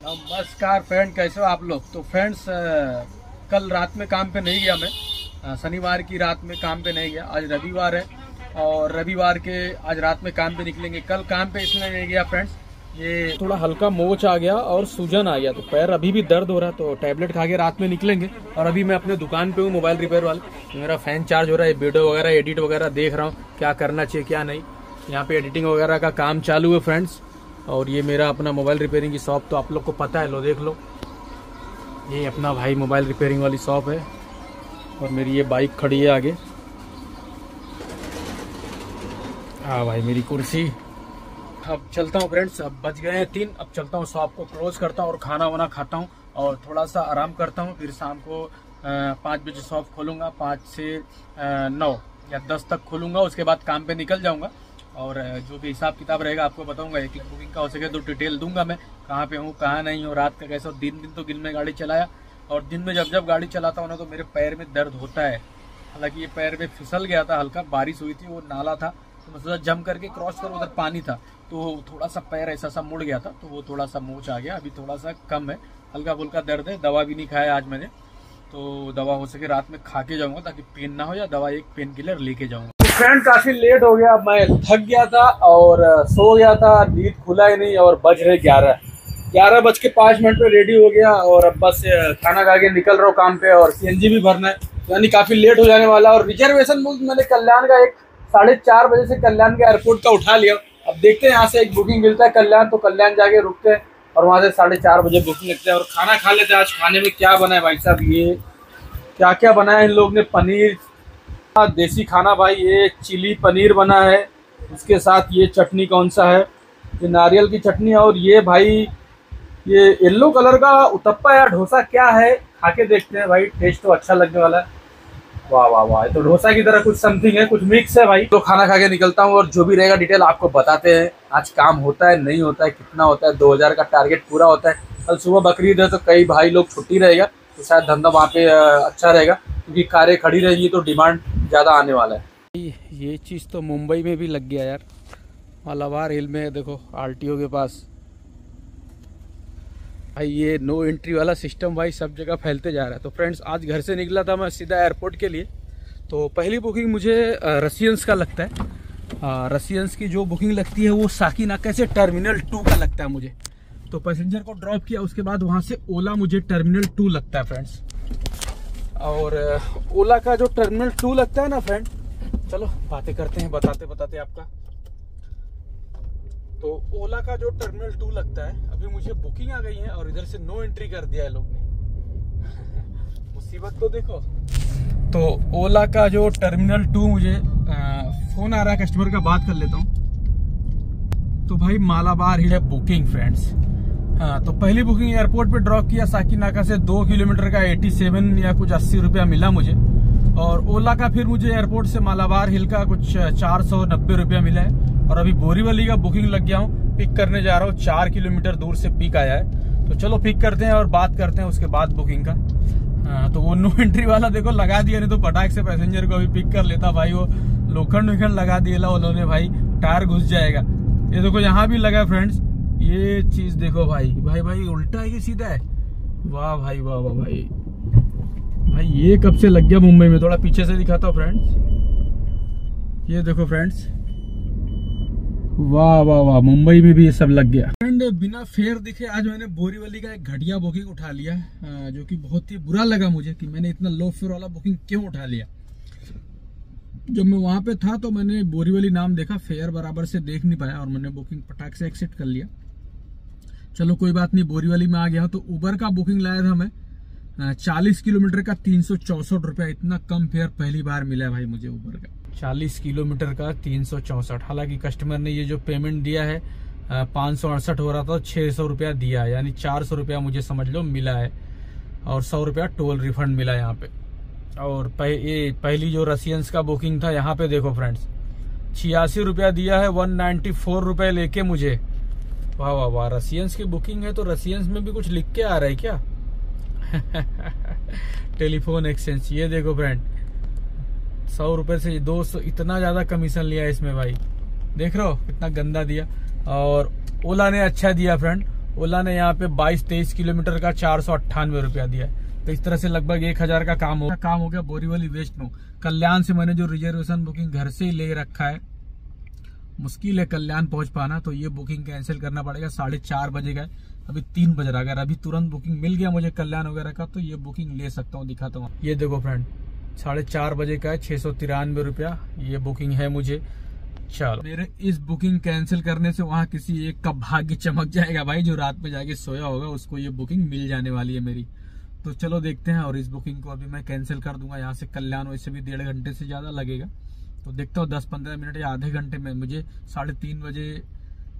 नमस्कार फ्रेंड, कैसे हो आप लोग? तो फ्रेंड्स कल रात में काम पे नहीं गया मैं। शनिवार की रात में काम पे नहीं गया। आज रविवार है और रविवार के आज रात में काम पे निकलेंगे। कल काम पे इसलिए नहीं गया फ्रेंड्स, ये थोड़ा हल्का मोच आ गया और सूजन आ गया। तो पैर अभी भी दर्द हो रहा है तो टैबलेट खा के रात में निकलेंगे। और अभी मैं अपने दुकान पे हूँ, मोबाइल रिपेयर वाले। मेरा फ़ैन चार्ज हो रहा है, वीडियो वगैरह, एडिट वगैरह देख रहा हूँ, क्या करना चाहिए, क्या नहीं। यहाँ पे एडिटिंग वगैरह का काम चालू है फ्रेंड्स। और ये मेरा अपना मोबाइल रिपेयरिंग की शॉप तो आप लोग को पता है, लो देख लो। ये अपना भाई मोबाइल रिपेयरिंग वाली शॉप है और मेरी ये बाइक खड़ी है आगे। हाँ भाई, मेरी कुर्सी। अब चलता हूँ फ्रेंड्स अब बज गए हैं तीन। अब चलता हूँ शॉप को क्लोज करता हूँ और खाना वाना खाता हूँ और थोड़ा सा आराम करता हूँ। फिर शाम को पाँच बजे शॉप खोलूँगा, पाँच से नौ या दस तक खोलूँगा, उसके बाद काम पे निकल जाऊँगा। और जो भी हिसाब किताब रहेगा आपको बताऊँगा एक बुकिंग का हो सके तो डिटेल दूँगा मैं, कहाँ पे हूँ, कहाँ नहीं हूँ, रात का कैसा। दिन दिन तो दिन में गाड़ी चलाया, और दिन में जब जब गाड़ी चलाता हूँ ना तो मेरे पैर में दर्द होता है हालाँकि ये पैर में फिसल गया था, हल्का बारिश हुई थी, वो नाला था तो मैं सोचा जम करके क्रॉस कर, उधर पानी था तो थोड़ा सा पैर ऐसा सा मुड़ गया था तो वो थोड़ा सा मोच आ गया, अभी थोड़ा सा कम है हल्का फुल्का दर्द है, दवा भी नहीं खाया आज मैंने तो दवा हो सके रात में खा के जाऊँगा, ताकि पेन ना हो या दवा एक पेन किलर लेके जाऊँगा फ्रेंड काफ़ी लेट हो गया, मैं थक गया था और सो गया था, नींद खुला ही नहीं और बज रहे ग्यारह। ग्यारह बज के पाँच मिनट में रेडी हो गया और अब बस खाना खा के निकल रहा हूँ काम पे और सीएनजी भी भरना है। यानी काफ़ी लेट हो जाने वाला और रिजर्वेशन बुक मैंने कल्याण का एक साढ़े चार बजे से कल्याण के एयरपोर्ट का उठा लिया। अब देखते हैं यहाँ से एक बुकिंग मिलता है कल्याण तो कल्याण जाके रुकते हैं और वहाँ से साढ़े चार बजे बुकिंग लगता है और खाना खा लेते हैं। आज खाने में क्या बना है भाई साहब ये? क्या क्या बनाया इन लोग ने? पनीर देसी खाना भाई, ये चिली पनीर बना है। उसके साथ ये चटनी कौन सा है? ये नारियल की चटनी और ये भाई, ये येल्लो कलर का उत्तप्पा या डोसा क्या है? खा के देखते हैं भाई टेस्ट तो अच्छा लगने वाला है। वाह वाह वाह तो डोसा की तरह कुछ समथिंग है, कुछ मिक्स है भाई। तो खाना खा के निकलता हूँ और जो भी रहेगा डिटेल आपको बताते हैं। आज काम होता है, नहीं होता है, कितना होता है 2000 का टारगेट पूरा होता है। कल सुबह बकरीद है तो कई भाई लोग छुट्टी रहेगा तो शायद धंधा वहाँ पे अच्छा रहेगा। क्योंकि कारें खड़ी रहेगी तो डिमांड ज़्यादा आने वाला है। ये चीज़ तो मुंबई में भी लग गया यार। मालाबार हिल में, देखो, आरटीओ के पास। भाई, ये नो एंट्री वाला सिस्टम भाई सब जगह फैलते जा रहा है। तो फ्रेंड्स आज घर से निकला था मैं सीधा एयरपोर्ट के लिए। तो पहली बुकिंग मुझे रसियंस का लगता है। रसियंस की जो बुकिंग लगती है वो साकी नाका से टर्मिनल टू का लगता है मुझे। तो पैसेंजर को ड्रॉप किया, उसके बाद वहाँ से ओला मुझे टर्मिनल टू लगता है फ्रेंड्स और ओला का जो टर्मिनल टू लगता है ना फ्रेंड, चलो बातें करते हैं, बताते बताते आपका। तो ओला का जो टर्मिनल टू लगता है, अभी मुझे बुकिंग आ गई है और इधर से नो एंट्री कर दिया है लोग ने। मुसीबत तो देखो। तो ओला का जो टर्मिनल टू मुझे फ़ोन आ रहा है, कस्टमर का बात कर लेता हूँ। तो भाई मालाबार ही है बुकिंग, फ्रेंड्स। हाँ तो पहली बुकिंग एयरपोर्ट पे ड्रॉप किया साकी नाका से दो किलोमीटर का 87 या कुछ अस्सी रुपया मिला मुझे। और ओला का फिर मुझे एयरपोर्ट से मालाबार हिल का कुछ चार सौ नब्बे रुपया मिला है। और अभी बोरीवली का बुकिंग लग गया हूँ पिक करने जा रहा हूँ, चार किलोमीटर दूर से पिक आया है। तो चलो पिक करते हैं और बात करते हैं उसके बाद बुकिंग का। हाँ तो वो नो एंट्री वाला देखो, लगा दिया, नहीं तो पटाख से पैसेंजर को अभी पिक कर लेता भाई वो। लोखंड विखंड लगा दिया उन्होंने भाई, टायर घुस जाएगा। ये देखो, यहाँ भी लगा फ्रेंड्स ये चीज़ देखो भाई भाई भाई, उल्टा है कि सीधा है? वाह भाई, वाह वाह, भाई। भाई, ये कब से लग गया मुंबई में? थोड़ा पीछे से दिखाता हूँ फ्रेंड्स ये देखो फ्रेंड्स वाह वाह वाह, मुंबई में भी ये सब लग गया। फ्रेंड बिना फेयर दिखे आज मैंने बोरीवली का एक घटिया बुकिंग उठा लिया। जो कि बहुत ही बुरा लगा मुझे कि मैंने इतना लो फेयर वाला बुकिंग क्यों उठा लिया? जब मैं वहाँ पे था तो मैंने बोरीवली नाम देखा फेयर बराबर से देख नहीं पाया और मैंने बुकिंग पटाख से एक्सेप्ट कर लिया। चलो कोई बात नहीं बोरीवली में आ गया तो उबर का बुकिंग लाया था मैं चालीस किलोमीटर का तीन सौ चौसठ रुपया इतना कम फेयर पहली बार मिला है भाई मुझे उबर का। चालीस किलोमीटर का तीन सौ चौसठ। हालाँकि कस्टमर ने ये जो पेमेंट दिया है पाँच सौ अड़सठ हो रहा था छह सौ रुपया दिया है यानी चार सौ रुपया मुझे समझ लो मिला है। और सौ रुपया टोल रिफंड मिला यहाँ पे। और पह, ये पहली जो रसियंस का बुकिंग था यहाँ पे देखो फ्रेंड्स छियासी रुपया दिया है वन नाइन्टी फोर रुपये लेके मुझे। वाह वाह वाह, रसियंस की बुकिंग है तो रसियंस में भी कुछ लिख के आ रहा है क्या? टेलीफोन एक्सचेंज, ये देखो फ्रेंड सौ रुपए से दो सौ, इतना ज़्यादा कमीशन लिया इसमें भाई। देख रहे हो, कितना गंदा दिया। और ओला ने अच्छा दिया फ्रेंड ओला ने यहाँ पे बाईस, तेईस किलोमीटर का चार सौ अट्ठानवे रुपया दिया तो इस तरह से लगभग एक हज़ार का काम हो काम हो गया बोरीवली वेस्ट में कल्याण से मैंने जो रिजर्वेशन बुकिंग घर से ही ले रखा है मुश्किल है कल्याण पहुँच पाना तो ये बुकिंग कैंसिल करना पड़ेगा। साढ़े चार बजे का अभी तीन बज रहा अगर अभी तुरंत बुकिंग मिल गया मुझे कल्याण वगैरह का तो ये बुकिंग ले सकता हूँ, दिखाता हूँ। ये देखो फ्रेंड साढ़े चार बजे का है, छह सौ तिरानवे रुपया, ये बुकिंग है मुझे। चलो। मेरे इस बुकिंग कैंसिल करने से वहाँ किसी एक का भाग्य चमक जाएगा भाई, जो रात में जाके सोया होगा, उसको ये बुकिंग मिल जाने वाली है मेरी। तो चलो देखते हैं, और इस बुकिंग को अभी मैं कैंसिल कर दूँगा। यहाँ से कल्याण वैसे भी डेढ़ घंटे से ज़्यादा लगेगा। तो देखता हूँ दस पंद्रह मिनट या आधे घंटे में मुझे साढ़े तीन बजे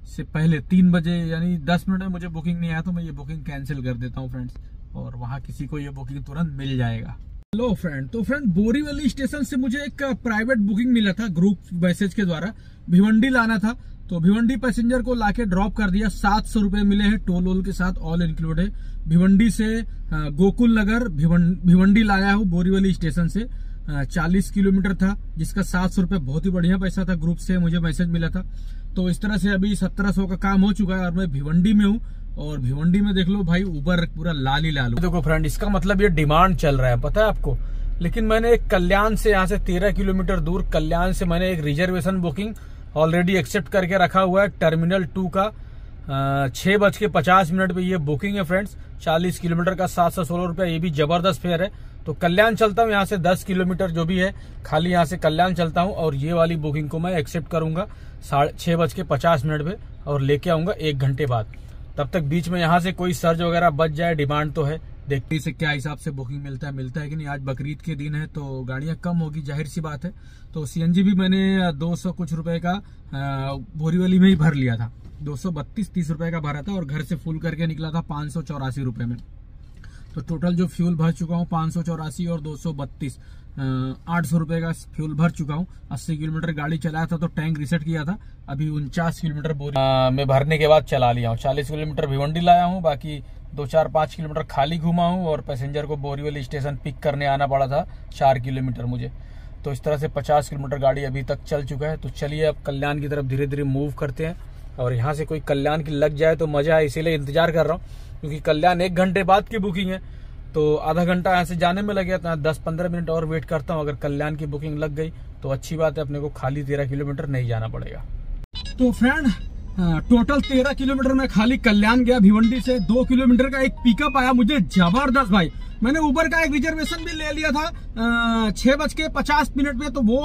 से पहले तीन बजे, यानी दस मिनट में मुझे बुकिंग नहीं आया तो मैं ये बुकिंग कैंसिल कर देता हूँ फ्रेंड्स और वहाँ किसी को ये बुकिंग तुरंत मिल जाएगा। हेलो फ्रेंड तो फ्रेंड बोरीवली स्टेशन से मुझे एक प्राइवेट बुकिंग मिला था ग्रुप मैसेज के द्वारा। भिवंडी लाना था तो भिवंडी पैसेंजर को लाके ड्रॉप कर दिया। सात सौ रुपए मिले हैं टोल वोल के साथ ऑल इंक्लूड है भिवंडी से गोकुल नगर भिवंडी लाया हूँ बोरीवली स्टेशन से। चालीस किलोमीटर था, जिसका सात सौ रुपये बहुत ही बढ़िया पैसा था, ग्रुप से मुझे मैसेज मिला था। तो इस तरह से अभी सत्रह सौ का काम हो चुका है और मैं भिवंडी में हूँ। और भिवंडी में देख लो भाई उबर पूरा लाल ही लाल देखो फ्रेंड इसका मतलब ये डिमांड चल रहा है, पता है आपको? लेकिन मैंने एक कल्याण से यहाँ से तेरह किलोमीटर दूर, कल्याण से मैंने एक रिजर्वेशन बुकिंग ऑलरेडी एक्सेप्ट करके रखा हुआ है टर्मिनल टू का। छह बज के पचास मिनट पे ये बुकिंग है फ्रेंड्स चालीस किलोमीटर का सात सौ सोलह रुपया, ये भी ज़बरदस्त फेयर है। तो कल्याण चलता हूँ, यहाँ से दस किलोमीटर जो भी है, खाली यहाँ से कल्याण चलता हूँ और ये वाली बुकिंग को मैं एक्सेप्ट करूँगा साढ़े छह बज के पचास मिनट पे और लेके आऊँगा एक घंटे बाद। तब तक बीच में यहाँ से कोई सर्ज वगैरह बच जाए डिमांड तो है। देखते से क्या हिसाब से बुकिंग मिलता है मिलता है कि नहीं। आज बकरीद के दिन है तो गाड़ियाँ कम होगी, ज़ाहिर सी बात है। तो सीएनजी भी मैंने दो सौ कुछ रुपए का बोरीवली में ही भर लिया था। दो सौ बत्तीस तीस रुपए का भरा था और घर से फुल करके निकला था पाँच सौ चौरासी रुपए में। तो टोटल जो फ्यूल भर चुका हूँ पाँच सौ चौरासी और दो सौ बत्तीस। आठ सौ रुपए का फ्यूल भर चुका हूँ। अस्सी किलोमीटर गाड़ी चलाया था तो टैंक रिसेट किया था। अभी उनचास किलोमीटर बोरी में भरने के बाद चला लिया हूँ। चालीस किलोमीटर भिवंडी लाया हूँ, बाकी दो चार पाँच किलोमीटर खाली घुमा हूँ और पैसेंजर को बोरीवली स्टेशन पिक करने आना पड़ा था, चार किलोमीटर मुझे। तो इस तरह से पचास किलोमीटर गाड़ी अभी तक चल चुका है। तो चलिए अब कल्याण की तरफ़ धीरे धीरे मूव करते हैं। और यहाँ से कोई कल्याण की लग जाए तो मज़ा है इसीलिए इंतज़ार कर रहा हूँ। क्योंकि कल्याण एक घंटे बाद की बुकिंग है। तो आधा घंटा यहाँ से जाने में लग लगे तो दस पंद्रह मिनट और वेट करता हूँ। अगर कल्याण की बुकिंग लग गई तो अच्छी बात है, अपने को खाली तेरह किलोमीटर नहीं जाना पड़ेगा। तो फ्रेंड टोटल तेरह किलोमीटर में खाली कल्याण गया भिवंडी से। दो किलोमीटर का एक पिकअप आया मुझे ज़बरदस्त भाई। मैंने उबर का एक रिजर्वेशन भी ले लिया था छह बज के पचास मिनट में तो वो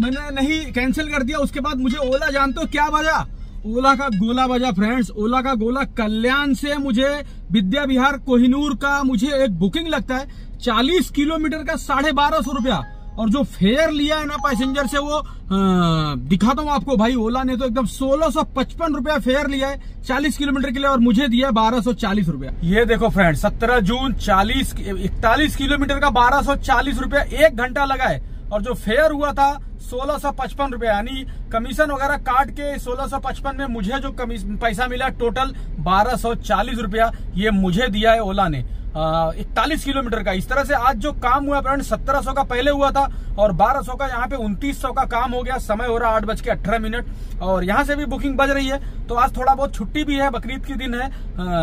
मैंने नहीं कैंसिल कर दिया। उसके बाद मुझे ओला, जानते हो क्या बजा ओला का गोला बजा फ्रेंड्स ओला का गोला कल्याण से मुझे विद्या विहार कोहिनूर का मुझे एक बुकिंग लगता है। चालीस किलोमीटर का साढ़े बारह सौ रुपया। और जो फेयर लिया है ना पैसेंजर से वो दिखाता हूँ आपको भाई, ओला ने तो एकदम सोलह सौ पचपन रुपया फेयर लिया है चालीस किलोमीटर के लिए और मुझे दिया बारह सौ चालीस रुपया। ये देखो फ्रेंड सत्रह जून चालीस, इकतालीस किलोमीटर का बारह सौ चालीस रुपया एक घंटा लगा है। और जो फेयर हुआ था सोलह सौ पचपन रुपया यानी कमीशन वगैरह काट के सोलह सौ पचपन में मुझे जो पैसा मिला, टोटल बारह सौ चालीस रुपया ये मुझे दिया है ओला ने। इकतालीस किलोमीटर का। इस तरह से आज जो काम हुआ फ्रेंड सत्रह सौ का पहले हुआ था और बारह सौ का यहाँ पे उनतीस सौ का काम हो गया। समय हो रहा आठ बज के अठारह मिनट और यहाँ से भी बुकिंग बज रही है। तो आज थोड़ा बहुत छुट्टी भी है, बकरीद के दिन है।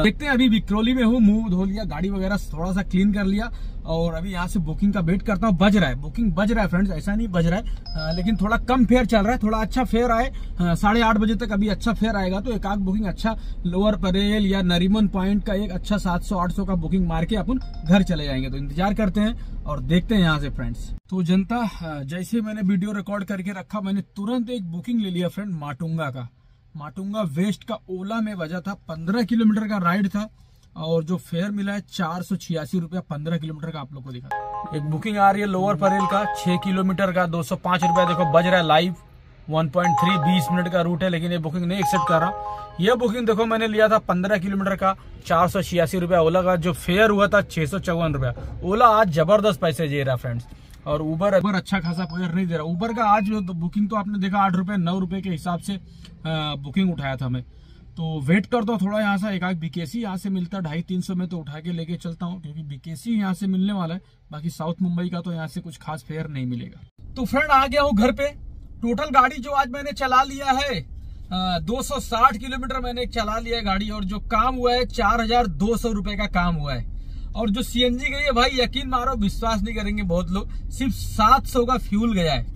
देखते हैं, अभी विक्रोली में हूँ, मुँह धो लिया, गाड़ी वगैरह थोड़ा सा क्लीन कर लिया। और अभी यहाँ से बुकिंग का वेट करता हूँ बज रहा है। बुकिंग बज रहा है फ्रेंड्स ऐसा नहीं बज रहा है। आ, लेकिन थोड़ा कम फेयर चल रहा है थोड़ा अच्छा फेयर आए। साढ़े आठ बजे तक अभी अच्छा फेयर आएगा तो एक आध बुकिंग अच्छा लोअर परेल या नरीमन पॉइंट का एक अच्छा सात सौ आठ सौ का बुकिंग मार के अपन घर चले जाएँगे। तो इंतज़ार करते हैं और देखते हैं यहाँ से फ्रेंड्स तो जनता जैसे मैंने वीडियो रिकॉर्ड करके रखा मैंने तुरंत एक बुकिंग ले लिया फ्रेंड माटुंगा का। माटुंगा वेस्ट का ओला में वजह था पंद्रह किलोमीटर का राइड था। और जो फेयर मिला है चार सौ छियासी रुपया पंद्रह किलोमीटर का आप लोग को दिखा। एक बुकिंग आ रही है लोअर परेल का छह किलोमीटर का दो सौ पाँच रुपया देखो बज रहा है लाइव 1.3 बीस मिनट का रूट है लेकिन ये बुकिंग नहीं एक्सेप्ट कर रहा। ये बुकिंग देखो मैंने लिया था पंद्रह किलोमीटर का चार सौ छियासी रुपया ओला का जो फेयर हुआ था छह सौ चौवन रुपया। ओला आज ज़बरदस्त पैसे दे रहा फ्रेंड्स और उबर उबर अच्छा खासा फेयर नहीं दे रहा। उबर का आज तो बुकिंग तो आपने देखा आठ रुपए नौ रुपए के हिसाब से बुकिंग उठाया था मैं तो वेट करता हूँ थोड़ा, यहाँ से एक आध बीकेसी यहाँ से मिलता है ढाई तीन सौ में तो उठा के लेके चलता हूँ, क्योंकि बीकेसी यहाँ से मिलने वाला है। बाकी साउथ मुंबई का तो यहाँ से कुछ खास फेयर नहीं मिलेगा। तो फ्रेंड आ गया हूँ घर पे। टोटल गाड़ी जो आज मैंने चला लिया है दो सौ साठ किलोमीटर मैंने चला लिया है गाड़ी, और जो काम हुआ है, चार हज़ार दो सौ रुपए का काम हुआ है। और जो सीएनजी गई है भाई, यकीन मारो, विश्वास नहीं करेंगे बहुत लोग, सिर्फ़ सात सौ का फ्यूल गया है।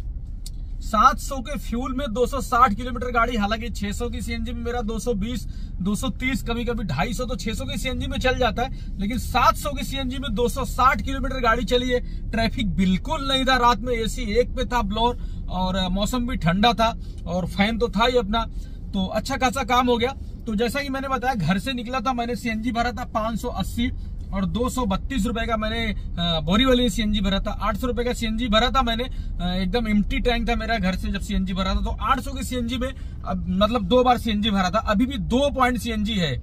700 के फ्यूल में 260 किलोमीटर गाड़ी, हालाँकि 600 की सीएनजी में मेरा 220 230 कभी कभी 250 तो 600 की सीएनजी में चल जाता है। लेकिन 700 की सीएनजी में 260 किलोमीटर गाड़ी चली है। ट्रैफ़िक बिल्कुल नहीं था रात में, एसी एक पे था ब्लोर, और मौसम भी ठंडा था, और फ़ैन तो था ही अपना। तो अच्छा खासा काम हो गया। तो जैसा कि मैंने बताया, घर से निकला था, मैंने सीएनजी भरा था पाँच और दो सौ का मैंने बोरी वाली सीएनजी भरा था। आठ सौ का सीएनजी भरा था मैंने। एकदम एम्प्टी टैंक था मेरा घर से जब सीएनजी भरा था तो आठ सौ की सीएनजी में अब मतलब दो बार सीएनजी भरा था। अभी भी दो पॉइंट सीएनजी है।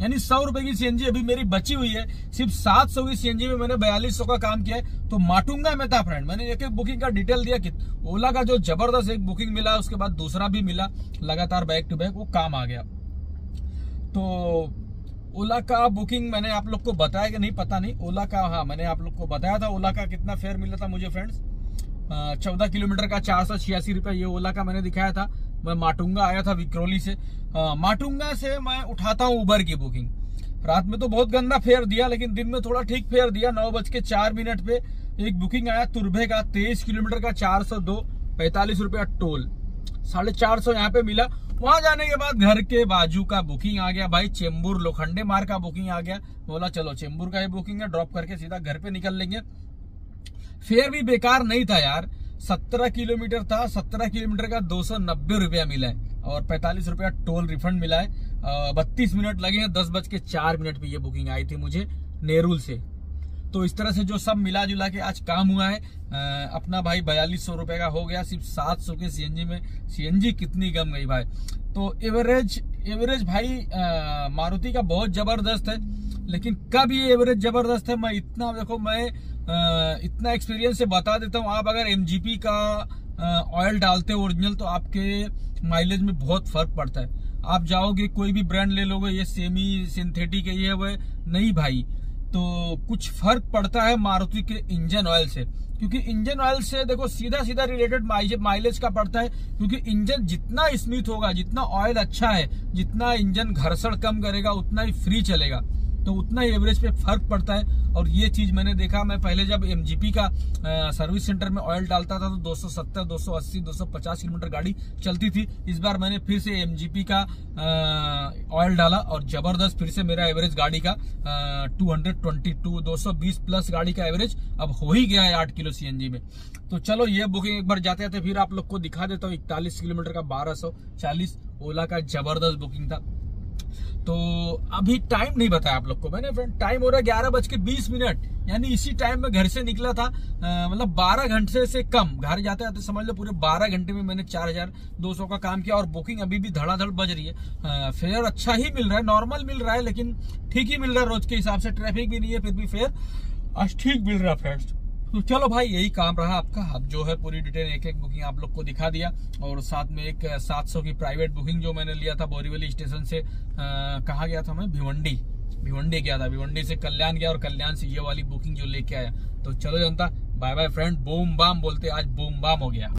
यानी सौ रुपए की सीएनजी अभी मेरी बची हुई है। सिर्फ़ सात सौ की सीएनजी में मैंने बयालीस सौ का काम किया है। तो माटूँगा में था फ्रेंड मैंने एक एक बुकिंग का डिटेल दिया। कि ओला का जो ज़बरदस्त एक बुकिंग मिला, उसके बाद दूसरा भी मिला। लगातार बैक टू बैक वो काम आ गया। तो ओला का बुकिंग मैंने आप लोग को बताया कि नहीं पता नहीं। ओला का हाँ मैंने आप लोग को बताया था ओला का कितना फेयर मिला था मुझे फ्रेंड्स चौदह किलोमीटर का चार सौ छियासी रुपए ये ओला का मैंने दिखाया था। मैं माटुंगा आया था विक्रोली से। आ, माटुंगा से मैं उठाता हूँ उबर की बुकिंग। रात में तो बहुत गंदा फेयर दिया लेकिन दिन में थोड़ा ठीक फेयर दिया। नौ बज के चार मिनट पे एक बुकिंग आया तुरभे का तेईस किलोमीटर का चार सौ दो पैतालीस रुपया टोल। साढ़े चार सौ यहाँ पे मिला। वहाँ जाने के बाद घर के बाजू का बुकिंग आ गया। भाई, चेंबूर लोखंडे मार का बुकिंग आ गया। बोला, चलो, चेंबूर का ही बुकिंग है। ड्रॉप करके सीधा घर पे निकल लेंगे। फेयर भी बेकार नहीं था यार। सत्रह किलोमीटर था। सत्रह किलोमीटर का दो सौ नब्बे रुपया मिला है और पैंतालीस रुपया टोल रिफंड मिला है। बत्तीस मिनट लगे हैं। दस बज के चार मिनट पे ये बुकिंग आई थी मुझे नेरुल से। तो इस तरह से जो सब मिला जुला के आज काम हुआ है आ, अपना भाई बयालीस सौ रुपए का हो गया सिर्फ़ सात सौ के सीएनजी में सीएनजी कितनी कम गई भाई। तो एवरेज एवरेज भाई मारुति का बहुत ज़बरदस्त है लेकिन कब ये एवरेज ज़बरदस्त है मैं इतना देखो मैं आ, इतना एक्सपीरियंस से बता देता हूँ। आप अगर एमजीपी का ऑयल डालते हो ओरिजिनल तो आपके माइलेज में बहुत फ़र्क पड़ता है। आप जाओगे कोई भी ब्रांड ले लोगे ये सेमी सिंथेटिक है ये वो नहीं भाई तो कुछ फ़र्क पड़ता है मारुति के इंजन ऑयल से। क्योंकि इंजन ऑयल से देखो सीधा सीधा रिलेटेड माइलेज का पड़ता है, क्योंकि इंजन जितना स्मूथ होगा, जितना ऑयल अच्छा है, जितना इंजन घर्षण कम करेगा, उतना ही फ्री चलेगा। तो उतना ही एवरेज पे फ़र्क पड़ता है। और ये चीज़ मैंने देखा मैं पहले जब एमजीपी का सर्विस सेंटर में ऑयल डालता था तो 270, 280, 250 किलोमीटर गाड़ी चलती थी। इस बार मैंने फिर से एमजीपी का ऑयल डाला और ज़बरदस्त फिर से मेरा एवरेज गाड़ी का टू हंड्रेड ट्वेंटी टू दो सौ बीस प्लस गाड़ी का एवरेज अब हो ही गया है आठ किलो सीएनजी में। तो चलो ये बुकिंग एक बार जाते थे फिर आप लोग को दिखा देता हूँ। इकतालीस किलोमीटर का बारह सौ चालीस ओला का ज़बरदस्त बुकिंग था। तो अभी टाइम नहीं बताया आप लोग को मैंने फ्रेंड टाइम हो रहा है ग्यारह बज के बीस मिनट। यानी इसी टाइम में घर से निकला था मतलब बारह घंटे से कम। घर जाते जाते समझ लो पूरे बारह घंटे में मैंने चार हज़ार दो सौ का काम किया और बुकिंग अभी भी धड़ाधड़ बज रही है। फेयर अच्छा ही मिल रहा है नॉर्मल मिल रहा है, लेकिन ठीक ही मिल रहा है। रोज के हिसाब से ट्रैफ़िक भी नहीं है, फिर भी फेयर ठीक मिल रहा है फ्रेंड्स तो चलो भाई यही काम रहा आपका। अब जो है पूरी डिटेल एक एक बुकिंग आप लोग को दिखा दिया। और साथ में एक 700 की प्राइवेट बुकिंग जो मैंने लिया था बोरीवली स्टेशन से आ, कहा गया था मैं भिवंडी। भिवंडी गया था भिवंडी से कल्याण गया और कल्याण से ये वाली बुकिंग जो लेके आया। तो चलो जनता बाय बाय फ्रेंड बोम बाम बोलते आज बोम बाम हो गया।